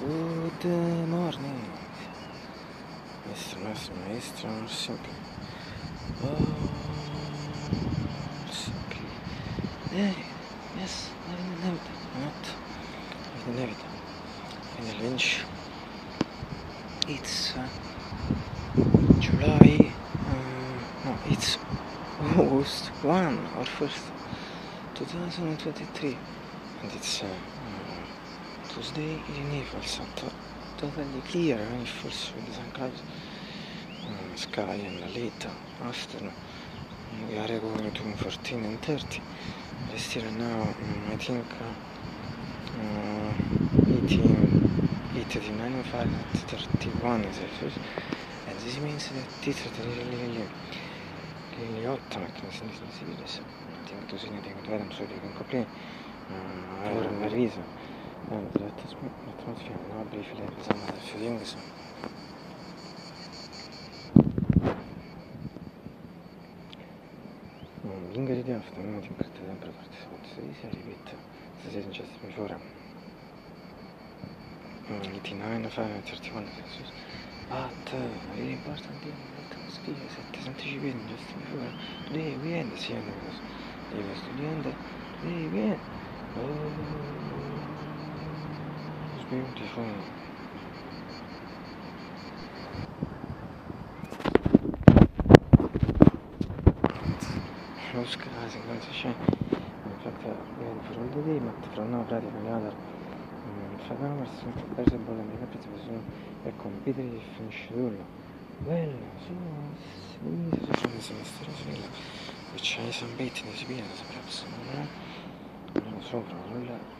Good uh, morning, Mr. Mr. Mr. Simply. Oh, simply. Yeah, yes, I never not. I never In the lunch. It's uh, July. Um, no, it's August 1 or 1st, 2023. And it's. Uh, Tuesday in Naples. To- totally clear, first with some clouds. Uh, sky and late afternoon. We are going between 14 and 30. It's still now, mm, I think, uh, 18, 89 Fahrenheit, 31 Celsius. And this means that it's really, really, hot in Sibelius. I think to see anything to Adam Soli can complain. Uh, I wouldn't reason. Nein, vielleicht ist mir trotzdem genau wie viele Sachen für ihn gesungen. Лингерите в този момент им представям продукти от Сирийския левит съседен част с Мифора. И ти най-нафаме търтиван на Исус. А, та, и бащан ти на там ския, се те съм ти живен, че сте Мифора. Туди е виен да си е на Исус. И въз туди е да, туди е виен. Ооо. Beautiful. Lo sky, non si scende. Infatti, for all the day, but from now pratica the other Fagano sempre perso il bolla mia capita sono e compiti e finisce tutto. Bello, sono sinistra, sono sinistra, sveglia. Which I some bait in the Siberians, perhaps. Non sopra, nulla. Seven. Si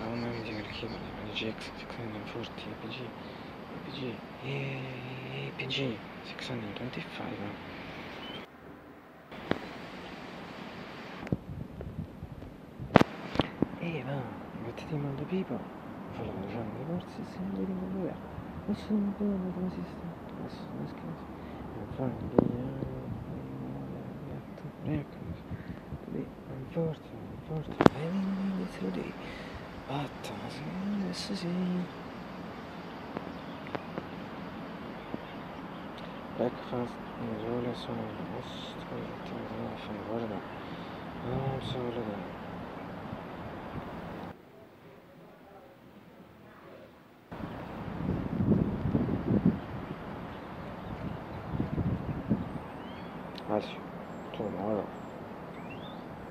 che chiama la GX 640 APG APG APG 625 Ehi va, mettiti in modo people Follow the family horses and leading everywhere. Listen to the system. Listen to the skills. And find the to records. Today, unfortunately, unfortunately, I mean, it's today. But, adesso Bata, mas esse zinho. Breakfast, mas olha só, nossa, tem um favor, né? Vamos olhar. Acho, tomorrow.